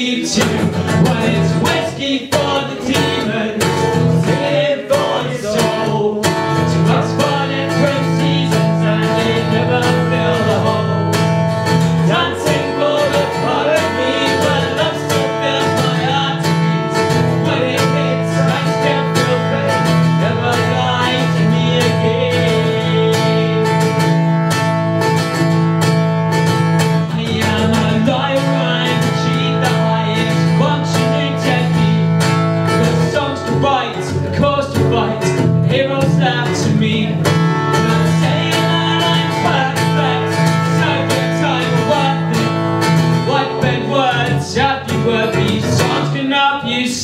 need to. One whiskey for the demon.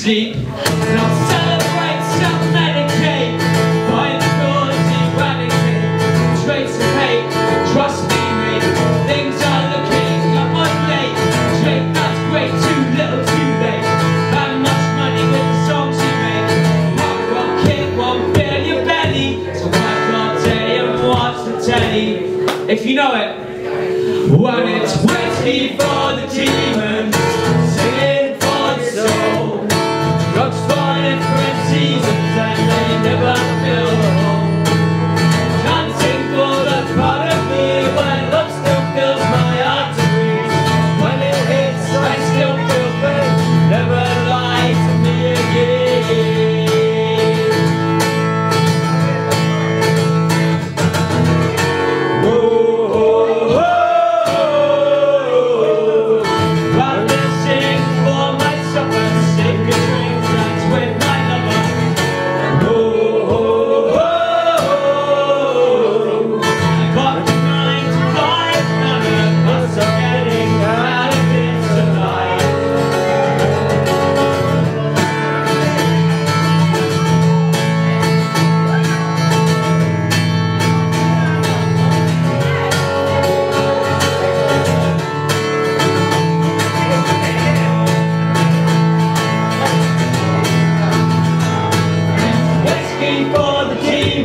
sleep. Not celebrate self-medicate, Find the doors, eradicate. Trace of hate, trust me, mate. Things are looking up on late. Drake, that's great, too little, too late. That much money with the songs you make? One rock kick, one fill your belly. So why can't tell you watch the telly? If you know it, well, it's way too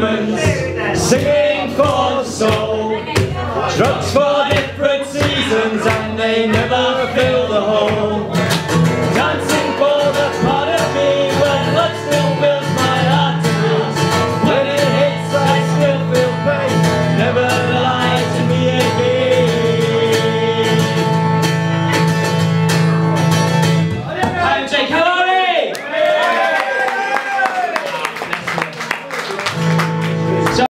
Singing for the soul. Drugs for different seasons And they never fill the hole. Dancing for the part of me When love still fills my heart When it hits I still feel pain. Never lie to me again. I'm Jake